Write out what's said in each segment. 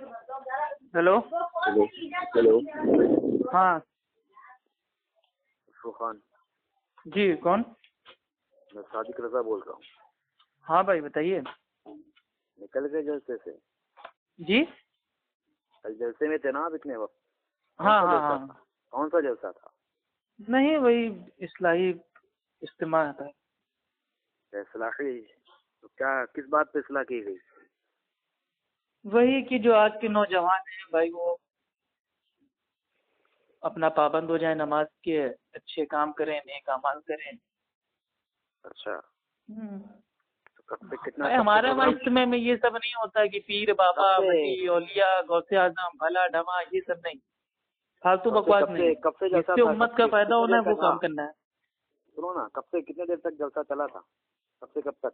Hello? Hello hello. हाँ। फुरखान जी कौन? मैं सादिक रजा बोल रहा हूँ। हाँ भाई बताइए। निकल गए जलसे से। जी? कल जलसे में थे ना आप इतने वक्त? हाँ हाँ हाँ। कौन सा जलसा था? नहीं वही इस्लाही इज्तिमा था। इस्लाही? तो क्या किस बात पे इस्लाह की गई? वही कि जो आज के नौजवान हैं भाई वो अपना पाबंद हो जाए नमाज़ के अच्छे काम करें नेक अमाल करें। अच्छा। हम्म। तो कब कितना से हमारे वहाँ इज्तिमे में ये सब नहीं होता कि पीर बाबा वली औलिया गौसे आज़म भला ढमा ये सब नहीं। फालतू बकवास नहीं। कब से उम्मत का फ़ायदा होना है वो काम करना है। सुनो ना कब से कितने देर तक जलसा चला था? कब से कब तक?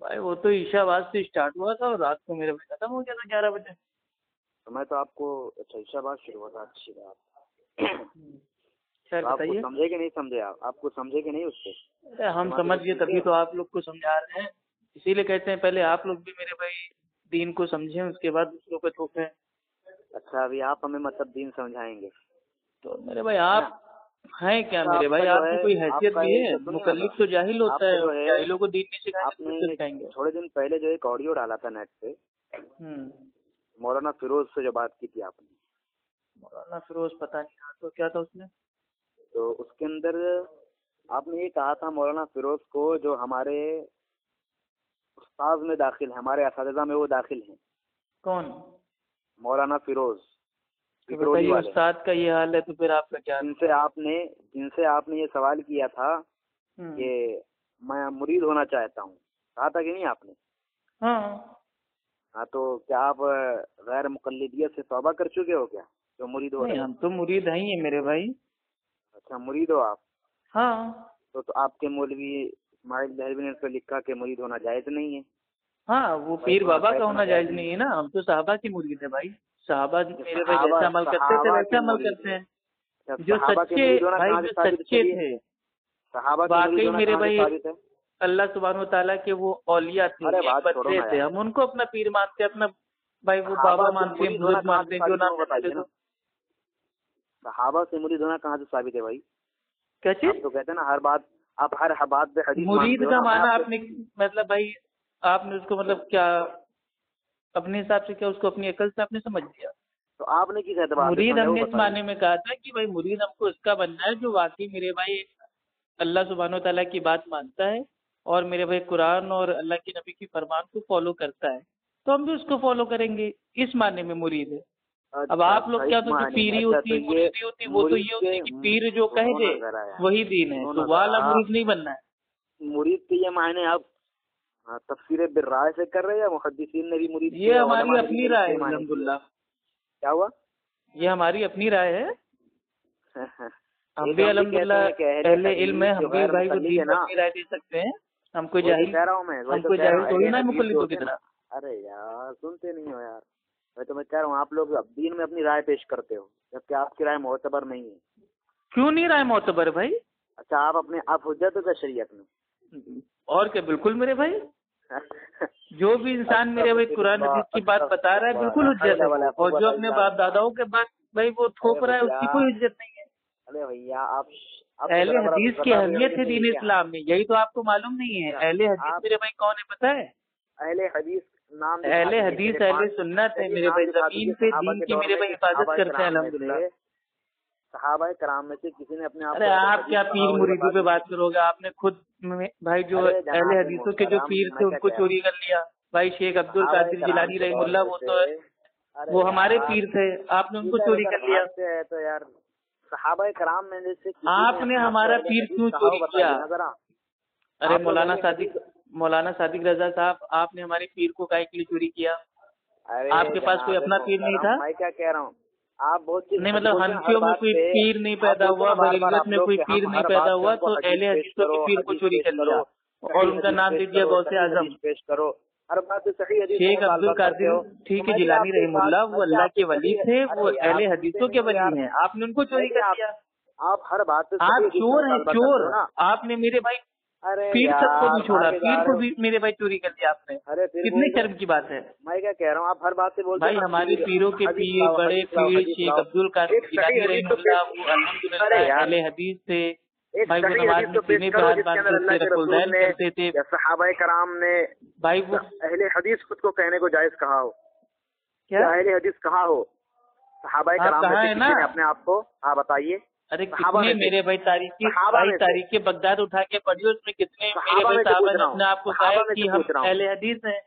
भाई वो तो ईशाबाद से स्टार्ट हुआ था और रात को मेरे पे खत्म हो गया था ग्यारह बजे। तो मैं तो आपको अच्छा ईशाबाद शुरू हुआ था अच्छी बात। खैर तो बताइए। समझे कि नहीं समझे आप? आपको समझे कि नहीं उससे अरे हम समझ गए तभी तो आप लोग को समझा रहे हैं। इसीलिए कहते हैं पहले आप लोग भी मेरे भाई दीन को समझें उसके बाद दूसरों को थोपें। अच्छा अभी आप हमें मतलब दीन समझाएँगे। तो मेरे भाई आप हैं क्या तो मेरे भाई? आपकी कोई हैसियत भी है? मुकल्लिफ तो जाहिल होता है है- जाहिलों को दीन नहीं सिखाएँगे। थोड़े दिन पहले जो एक ऑडियो डाला था नेट पे। हम्म। मौलाना फिरोज से जो बात की थी आपने। मौलाना फिरोज पता नहीं था तो क्या था उसने? तो उसके अंदर आपने ये कहा था मौलाना फिरोज को जो हमारे उस्ताद में दाखिल है हमारे इसातिज़ा में वो दाखिल हैं। कौन? मौलाना फिरोज। तो बताइए उस्ताद का ये हाल है तो फिर आपका क्या जिनसे आपने जिनसे आपने ये सवाल किया था हम्म, कि मैं मुरीद होना चाहता हूँ। कहा था कि नहीं आपने? हाँ। हाँ तो क्या आप गैर मुकल्लिदियत से तौबा कर चुके हो क्या जो मुरीद हो रहे हम तो मुरीद हैं ही मेरे भाई। अच्छा मुरीद हो आप? हाँ। तो, तो आपके मौलवी इस्माइल दहलवी ने पर लिखा कि मुरीद होना जायज़ नहीं है। हाँ वो पीर बाबा का होना जायज़ नहीं है ना हम तो साहबा की मुरीद है भाई। साहबा मेरे भाई जैसा अमल करते थे वैसे अमल करते हैं। जो सच्चे भाई जो सच्चे थे। वाकई मेरे भाई अल्लाह सुबहान ताला के वो औलिया थे बच्चे थे। हम उनको अपना पीर मानते हैं अपना भाई वो बाबा मानते हैं मानते हैं जो नाम बताइए सहाबा से मुरीद होना कहाँ से साबित है भाई क्या चीज़? तो कहते हैं ना हर बात आप हर हर बात मुरीद का माना आपने मतलब भाई आपने उसको मतलब क्या अपने हिसाब से क्या उसको अपनी अकल से आपने समझ लिया? तो आपने से मुरीद हमने इस माने में कहा था कि भाई मुरीद हमको इसका बनना है जो वाकई मेरे भाई अल्लाह सुबहान ताला की बात मानता है और मेरे भाई कुरान और अल्लाह के नबी की फरमान को फॉलो करता है। तो हम भी उसको फॉलो करेंगे इस माने में मुरीद है। अब अच्छा, आप लोग अच्छा, क्या तो जो पीरी अच्छा, होती तो है ये मुरीदी होती वो तो ये होती है के- कि पीर जो कह दे। वही दीन है। तो वाला मुरीद नहीं बनना है। मुरीद के ये मायने आप हाँ, तफसीर बिर्राय से कर रहे हैं या मुहद्दिसीन ने भी मुरीद ये हमारी अपनी राय है अलहमदुल्ला क्या हुआ? ये हमारी अपनी राय है। हम भी अलहमदुल्ला पहले इल्म है हम भी भाई को दीन अपनी राय दे सकते हैं। हम कोई तो जाहिल कह रहा हूँ मैं तो जाहिल थोड़ी ना की तरह अरे यार सुनते नहीं हो यार। मैं तो मैं कह रहा हूँ आप लोग दीन में अपनी राय पेश करते हो जबकि आपकी राय मोतबर नहीं है। क्यों नहीं राय मोतबर भाई? अच्छा आप अपने आप हो क्या शरीयत में? और क्या बिल्कुल मेरे भाई? जो भी इंसान मेरे भाई कुरान हदीस की बात बता रहा है बिल्कुल हुज्जत है। और जो अपने बाप दादाओं के बात भाई वो थोप रहा है उसकी कोई इज़्ज़त नहीं है। अरे भैया आप अहले हदीस की अहमियत है दीन इस्लाम में यही तो आपको मालूम नहीं है। अहले हदीस मेरे भाई कौन है पता है? अहले हदीस नाम अहले हदीस अहले सुन्नत है मेरे भाई ज़मीन पे दीन की मेरे भाई हिफाजत करते हैं अलहमदुल्ला सहाबा कराम में से किसी ने अपने आप अरे आप क्या पीर मुरीदों पे बात करोगे? आपने खुद भाई जो अहले हदीसों के जो पीर थे उनको चोरी कर लिया। भाई शेख अब्दुल कादिर जिलानी दौर वो तो वो हमारे पीर थे आपने उनको चोरी कर लिया। तो यार सहाबा कराम में से आपने हमारा पीर क्यों चोरी किया? अरे मौलाना सादिक मौलाना सादिक रजा साहब आपने हमारे पीर को काय के लिए चोरी किया? आपके पास कोई अपना पीर नहीं था? मैं क्या कह रहा हूँ? आप बहुत चीज़ नहीं मतलब हैं, हनफियों में कोई पीर नहीं पैदा हुआ हैं बरेलियत में कोई पीर नहीं पैदा हुआ तो अहले हदीसों के पीर को चोरी कर लिया। और उनका नाम दे दिया गौसे आज़म। पेश करो। हर बात सही हदीस शेख अब्दुल कादिर ठीक तो है जिलानी रहीमुल्ला वो अल्लाह के वली थे वो अहले हदीसों के वली हैं। आपने उनको चोरी कर लिया? आप हर बात आप सही हदीस चोर अरे सबको भी छोड़ा पीर को भी मेरे भाई चोरी कर दिया आपने। अरे कितने तो। शर्म की बात है। मैं क्या कह रहा हूँ आप हर बात से बोल भाई हमारे पीरों के पीर बड़े पीर शेख अब्दुल तो हदीज हदीस थे भाई वो तो करते थे। कराम ने भाई वो अहले हदीस खुद को कहने को जायज़ कहा हो। क्या? अहले हदीस कहा हो? सहाबा कराम ने अपने आप को हाँ बताइए। अरे कितने मेरे भाई तारीखी भाई तारीख बगदाद उठा के पढ़ी उसमें कितने मेरे भाई साहब ने अपने आपको कहा कि हम पहले हदीस हैं।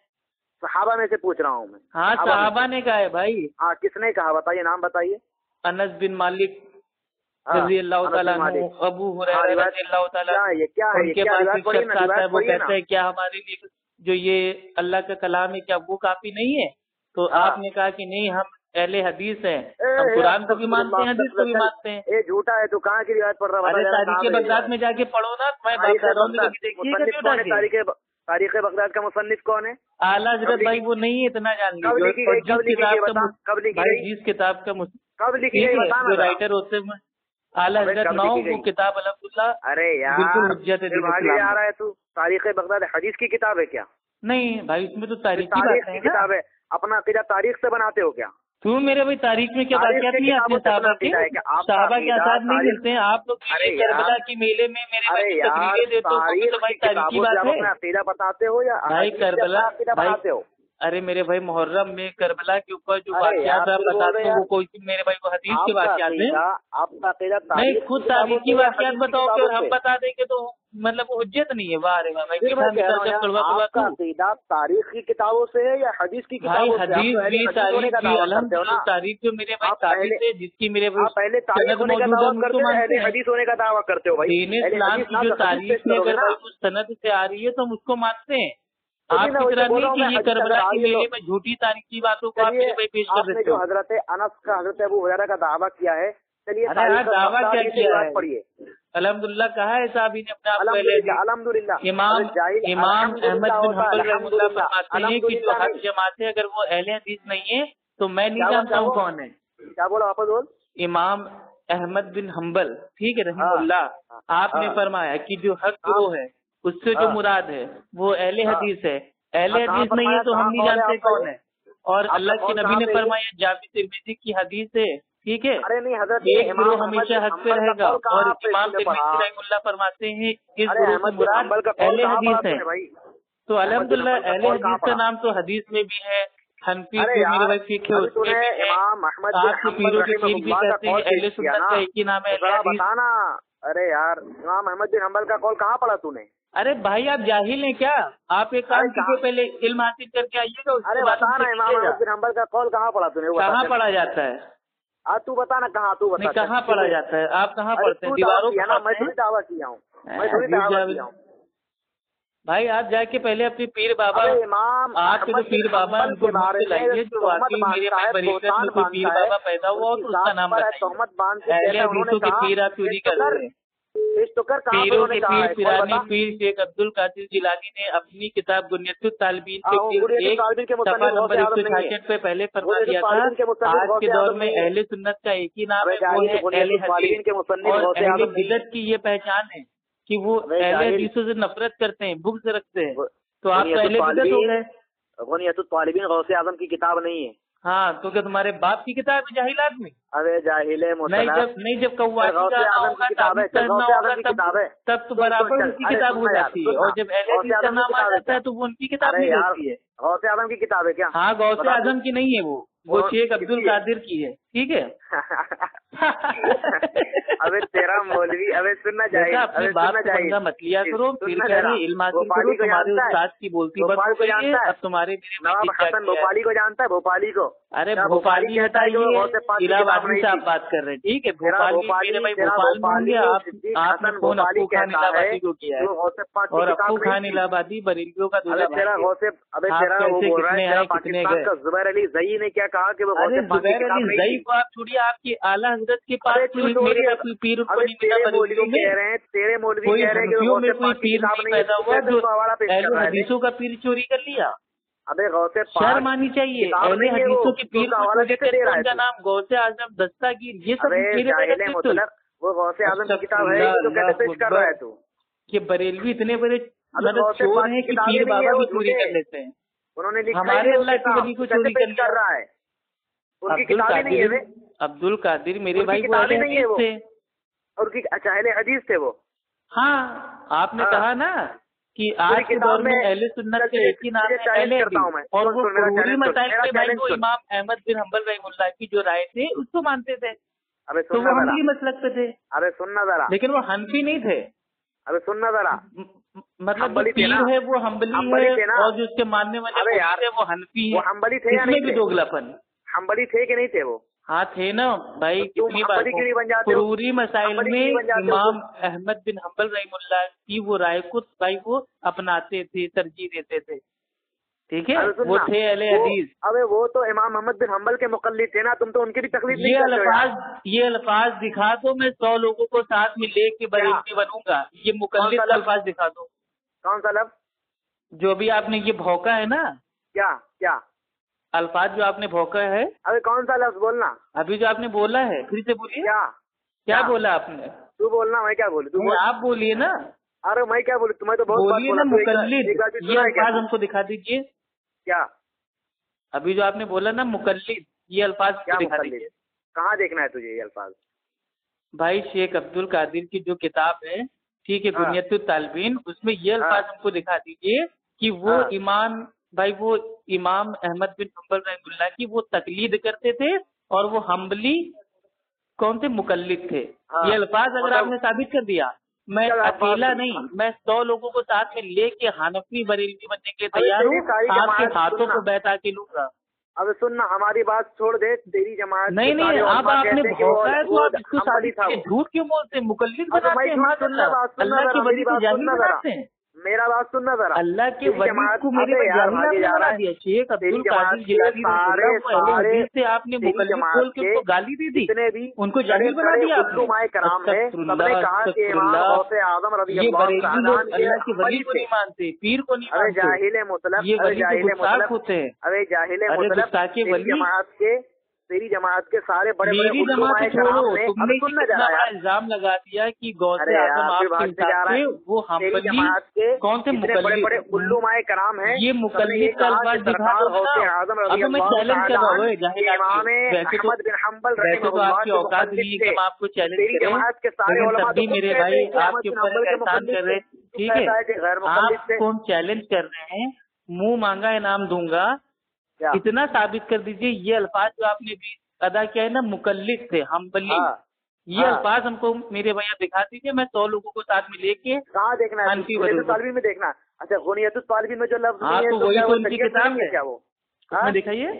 सहाबा में से पूछ रहा हूँ मैं। हाँ सहाबा ने कहा है भाई। हाँ किसने कहा? बताइए नाम बताइए। अनस बिन मालिक रज़ी अल्लाह अबू वो कहते हैं क्या हमारे लिए जो ये अल्लाह का कलाम है क्या वो काफ़ी नहीं है? तो आपने कहा कि नहीं हम पहले हदीस है। हम कुरान को भी मानते हैं हदीस को भी मानते हैं। ये झूठा है तो कहाँ की रिवायत पढ़ रहा है? तारीख बगदाद में जाके पढ़ो ना मैं बात कर रहा हूँ तारीख। तारीख बगदाद का मुसनफ कौन है? आला हज़रत भाई वो नहीं है इतना जानते जिस किताब का कब लिखी जो राइटर होते आला हज़रत नौ वो किताब अलहमदुल्ला अरे यार तू। तारीख बगदाद हदीस की किताब है क्या? नहीं भाई इसमें तो तारीख की किताब है। अपना अकीदा तारीख से बनाते हो क्या? क्यों मेरे भाई तारीख में क्या बात नहीं आते साहबा साहबा के नहीं मिलते हैं। आप लोग करबला मेले में मेरे भाई देते हो तो भाई तारीख की बात है। बताते हो या भाई करबला बताते हो? अरे मेरे भाई मुहर्रम में करबला के ऊपर जो वाकत आप बताते हैं वो कोई मेरे भाई को हदीस की वाक्यात में आपका नहीं खुद तारीख की वाकत बताओ और हम बता देंगे तो मतलब उज्जत नहीं है वाह तारीख की किताबों से है या हदीस की भाई हदीस की तारीख की तारीख जो मेरे भाई तारीख है जिसकी मेरे भाई पहले तारीख होने का दावा करते हो हदीस होने का दावा करते हो भाई। इस्लाम की जो तो तारीख में अगर कुछ सनद से आ रही है तो हम उसको मानते हैं। तो आपकी तरह नहीं कि ये अच्छा करबला की मेले में झूठी तारीख की बातों को आप मेरे पे पेश कर देते हो। हज़रत अनस का हज़रत अबू हुरैरा का दावा किया है चलिए हाँ, दावा क्या किया है? पढ़िए। अलहमदुल्ला कहा है साहबी ने आप अलहमदुल्ला इमाम इमाम अहमद बिन हम्बल रहमतुल्लाह फरमाते हैं कि जो हर जमाते है अगर वो अहले हदीस नहीं है तो मैं नहीं जानता हूँ कौन है। क्या बोला आप बोल? इमाम अहमद बिन हम्बल ठीक है हाँ, रहमतुल्लाह हाँ, आपने फरमाया कि जो हक वो है उससे जो मुराद है वो अहले हदीस है। अहले हदीस नहीं है तो हम नहीं जानते कौन है? और अल्लाह के नबी ने फरमाया जावेद तिरमिजी की हदीस है ठीक है? अरे नहीं हज़रत एक गुरु हमेशा हक पे रहेगा और इमाम रहमुल्ला फरमाते हैं इस गुरु से मुराद अहले हदीस है। तो अलहमदुल्ला अहले हदीस का नाम तो हदीस में भी है हनफी के पीर भी कहते हैं अहले सुन्नत का एक ही नाम है बताना। अरे यार हाँ, इमाम अहमद बिन हम्बल का कॉल कहाँ पड़ा तूने? अरे भाई आप जाहिल हैं क्या? आप एक काम कीजिए पहले इल्म हासिल करके आइएगा अरे बता ना इमाम अहमद बिन हम्बल का कॉल कहाँ पड़ा तूने? कहाँ पड़ा जाता है? आज तू बता ना कहाँ तू बता कहाँ पड़ा जाता है? आप कहाँ पढ़ते हैं? दीवारों मैं थोड़ी दावा किया हूँ। मैं थोड़ी दावा किया हूँ। भाई आप जाके पहले अपने पीर बाबा इमाम आपके जो पीर बाबा उनको लाइए जो वाकई मेरे में बरीकत में कोई पीर बाबा पैदा हुआ और उसका नाम बताइए पहले दूसरों के पीर आप चोरी कर रहे हैं पीरों के पीर पिरानी पीर शेख अब्दुल कादिर जिलानी ने अपनी किताब गुनियतुल तालबीन सफ़ा नंबर एक सौ छियासठ पे पहले फरमा दिया था। आज के दौर में अहले सुन्नत का एक ही नाम है वो है अहले हदीस और अहले बिदत की ये पहचान है। कि वो पहले हदीसों से नफरत करते हैं बुग्ज रखते हैं। तो आप पहले तालिबिन गौसे आज़म की किताब नहीं है। हाँ तो क्या तुम्हारे बाप की किताब है जाहिल आदमी? अरे जाहिल नहीं जब नहीं जब तब तो बराबर उनकी किताब हो जाती है और जब एल का नाम आ जाता है तो वो उनकी किताब नहीं है। गौसे आज़म की किताब है क्या? हाँ गौसे आज़म की नहीं है वो। वो शेख अब्दुल कादिर की है ठीक है? अबे तेरा मौलवी अबे सुनना चाहिए अपने बाप पंगा मत लिया करो फिर क्या इल्म हासिल करो तुम्हारे उस्ताद की बोलती बात को जानता है। अब तुम्हारे नवाब हसन भोपाली को जानता है भोपाली को। अरे भोपाली हटाइए इलाहाबादी से आप बात कर रहे हैं। ठीक है भोपाली मेरे भाई भोपाल मांगे आप आपने फ़ोन अपू खान इलाहाबादी को किया है? और अपू खान इलाहाबादी बरेलियों का दूल्हा तेरा गौसे अबे तेरा वो बोल रहा है कितने गए? जुबैर अली जई ने क्या कहा कि वो अरे जुबैर अली जई को आप छोड़िए आपकी आला हज़रत के पास मेरी कोई पीर नहीं मिला तेरे बरेलियों में। कह रहे हैं तेरे मौलवी कह रहे हैं कि में गौसे कोई पीर नहीं नहीं पैदा हुआ जो उसको हवाला पेश कर अहले रहा हदीसों का पीर चोरी कर लिया। अबे गौसे शर्म आनी चाहिए। अहले हदीसों के पीर उसका को उनका नाम गौसे आज़म दस्तागीर ये सब मतलब वो गौसे आज़म की किताब है कैसे कर रहा है तू। कि बरेलवी इतने बड़े मतलब चोर हैं की कि पीर बाबा भी चोरी कर लेते हैं। उन्होंने लिखा हमारे अल्लाह की वली को चोरी कर कर रहा है? उनकी अब्दुल किताबें नहीं है कादिर अब्दुल कादिर मेरे भाई अहले नहीं है और उनकी अच्छा अहले हदीस थे वो। हाँ आपने हाँ। कहा ना कि आज के दौर में अहले सुन्नत के एक ही नाम है अहले हूँ। हदीस और वो सुन, मसाइल के भाई वो इमाम अहमद बिन हम्बल रहमुल्लाह की जो राय थे उसको मानते थे। अबे तो वो हम्बली मसलक पे थे। अबे सुनना जरा। लेकिन वो हनफी नहीं थे। अबे सुनना जरा। मतलब जो पीर? है वो हम्बली है? और जो उसके मानने वाले है वो हनफी वो हम्बली थे या नहीं थे? दोगलापन। हम्बली थे कि नहीं थे वो? हाँ थे ना भाई तो कितनी बार? फरूरी मसाइल में इमाम अहमद बिन हम्बल रहमुल्लाह की वो राय को भाई वो अपनाते थे तरजीह देते थे। ठीक है? वो थे वो- हदीस। अबे वो तो इमाम मोहम्मद बिन हम्बल के मुकल्लिद थे ना तुम तो उनकी भी तकलीफ़ ये। अल्फाज ये अल्फाज दिखा दो मैं सौ लोगों को साथ में लेके बरेलवी बनूँगा। ये लफ्ज? अल्फाज दिखा दो। कौन सा लफ्ज जो भी आपने ये भौका है ना? क्या? क्या? अल्फाज जो आपने भौका है? अबे कौन सा लफ्ज बोलना? अभी जो आपने बोला है फिर से बोलिए। क्या? क्या? बोला आपने? तू बोलना मैं क्या बोलू? तू आप बोलिए ना। अरे मैं क्या बोलू? तुम्हें तो बहुत बोलिए ना मुकल्लिद। ये है? अल्फाज हमको दिखा दीजिए। क्या? अभी जो आपने बोला ना मुकल्लिद ये अल्फाज क्या दिखा दीजिए। कहाँ देखना है तुझे ये अल्फाज? भाई शेख अब्दुल कादिर की जो किताब है ठीक है हाँ। बुनियत तालबीन उसमें ये अल्फाज हाँ। हमको दिखा दीजिए कि वो हाँ। भाई वो इमाम अहमद बिन हम्बल रहमुल्लाह की वो तकलीद करते थे और वो हम्बली कौन थे? मुकल्लिद थे। हाँ। ये अल्फाज अगर मतलब- आपने साबित कर दिया मैं अकेला नहीं मैं सौ लोगों को साथ में लेके हानफी बरेलवी बनने के लिए तैयार हूँ। आपके हाथों को बैठा के लूँगा। अब सुनना हमारी बात छोड़ दे तेरी जमात नहीं नहीं आप आपने भौंका है तो आप इसको वो। झूठ क्यों बोलते हैं? मुकल्लिद बनाते हैं अल्लाह की बनाते हैं। मेरा बात सुनना जरा। अल्लाह के वली को मेरे यार, आपने जा बना रहा है। दिया शेख तेरी अब्दुल कादिर जिलानी सारे- रहमतुल्लाह वो अहले सारे- से आपने बोल के उनको गाली दी थी भी उनको जाहिल बना दिया आपने। उल्लुमाए कराम है। सबने कहा कि इमाम गौसे आज़म रज़ी ये अल्लाह के वली को नहीं मानते पीर को नहीं अरे मानते। जाहिल मुतलब ये अरे वली गुस्ताख होते हैं। अरे जाहिल मुतलब तेरी वली। के तेरी जमात के सारे बड़े बड़े मेरी जमात तुमने कितना यार। इल्ज़ाम लगा दिया कि गौसे अरे आज़म आपके। से वो कौन जितने बड़े बड़े उल्लुमाए कराम हैं? ये मुकल्लिद का अल्फाज दिखा दो अब मैं चैलेंज कर रहा हूँ वैसे तो वैसे तो आपकी औकात नहीं है हम आपको चैलेंज करें। जमात के सारे तब भी तो मेरे भाई आपके ऊपर एहसान कर रहे ठीक है? आपको हम चैलेंज कर रहे हैं मुँह मांगा इनाम दूँगा क्या इतना साबित कर दीजिए ये अल्फाज जो आपने भी अदा किया है ना मुकल्लिद थे हम्बली हाँ। ये हाँ। अल्फाज हमको मेरे भैया दिखा दीजिए मैं सौ लोगों को साथ में लेके कहाँ देखना है। तालबी में देखना। अच्छा गुनियत तालबी में जो लफ्ज हाँ, तो तो वही तो उनकी किताब है। क्या वो? हाँ? दिखाइए।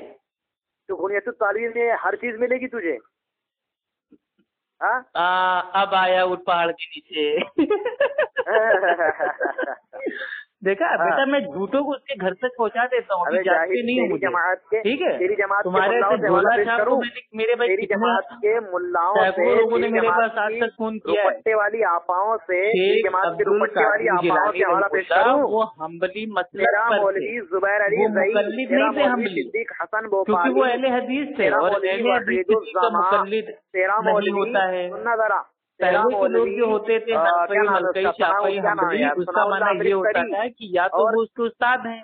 तो गुनियत तालबी में हर चीज़ मिलेगी तुझे। हाँ? आ, अब आया उठ पहाड़ के नीचे। देखा हाँ। बेटा मैं झूठों को उसके घर तक पहुँचा देता हूँ अभी जानते नहीं हो जमात के ठीक है? तेरी जमात तुम्हारे से झोला छाप करूँ? को मैंने मेरे भाई तेरी जमात के मुल्लाओं से लोगों ने मेरे पास आज तक फ़ोन किया है। दुपट्टे वाली आपाओं से जमात के दुपट्टे वाली आपाओं से हवाला पेश करूँ? वो हम्बली तेरा पर मौलवी जुबैर अली मुकल्लिद नहीं थे हम्बली। सिद्दीक हसन क्योंकि वो अहले हदीस थे और अहले हदीस का मुकल्लिद तेरा मौलवी होता है। सुनना जरा। पहले के लोग जो होते थे हनफई मलकई उसका? शाफई क्या नाम हम्बली उसका माना ये होता। था कि या तो वो उसके उस्ताद हैं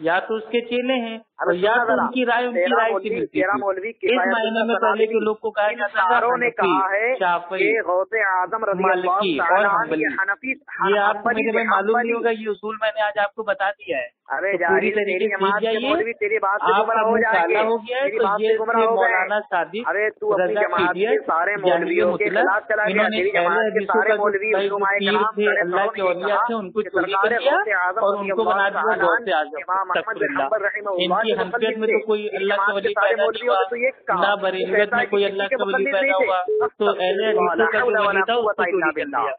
या तो उसके चेले हैं और या तो उनकी राय उनकी राय मौलवी मिलती इस किफायत मायने में पहले के लोग को कहा जाता ने कहा है कि गौसे आज़म रज़ी और ये आपको मेरे में मालूम नहीं होगा ये उसूल मैंने आज आपको बता दिया है। अरे तो पूरी तरीके से तेरी बात हो मुँह हो गया है तो ये गए। मौलाना सादिक अरे तू रजा के इडियट सारे मौलवियों के खिलाफ चला गया। के सारे का मौलवी अल्लाह के औलिया थे उनको कि चोरी कर आज़म और उनको बना दिया गौसे आज़म इनकी के हनफियत में तो कोई अल्लाह का वली पैदा नहीं हुआ ने तो कहा ना बरेलियत में कोई अल्लाह का वली पैदा हुआ। तो अहले हदीसों का जो वली था उसको चोरी कर लिया